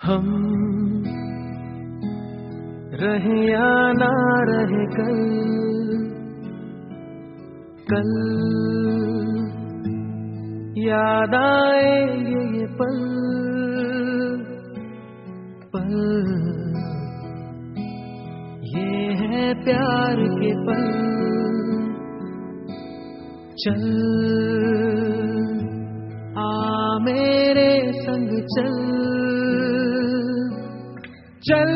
हम रहे या ना रहे कल कल याद आएँगे ये पल पल ये है प्यार के पल। चल आ मेरे संग चल। चल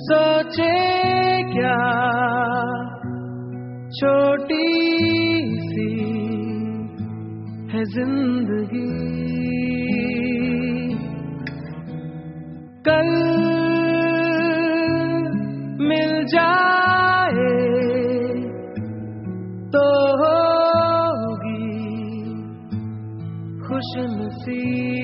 सोचे क्या? छोटी सी है ज़िंदगी। कल मिल जाए तो होगी खुश नसीबी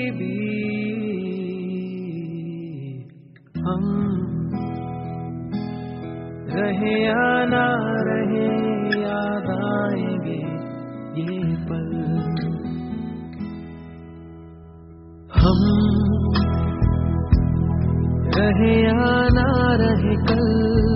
रहे या ना रहे याद आएँगे ये पल। हम रहे या ना रहे कल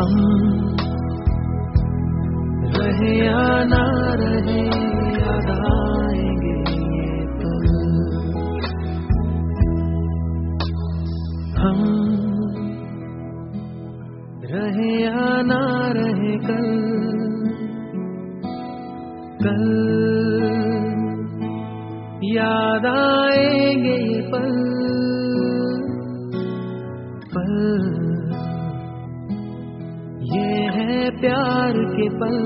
हम रहे या ना रहे, याद आएँगे ये हम रहे या ना रहे कल कल याद आएँगे के पल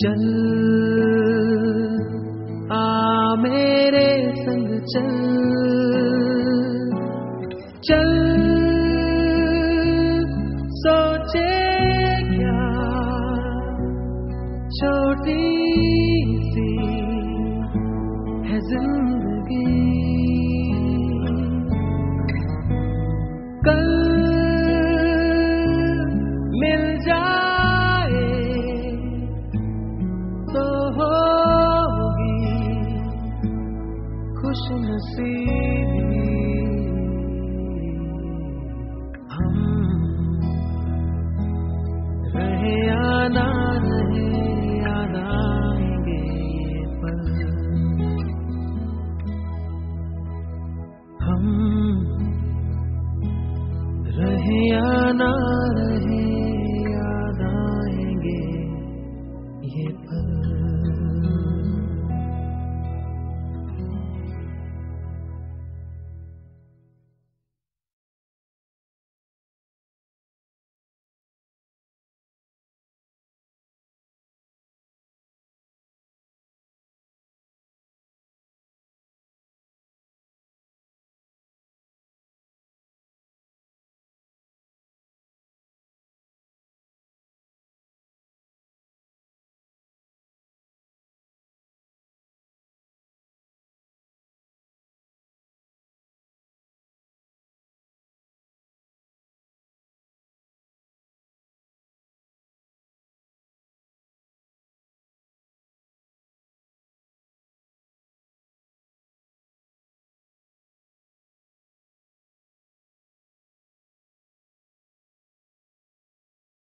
चल आ मेरे संग चल चल। सोचे क्या छोटी सी है ज़िंदगी banana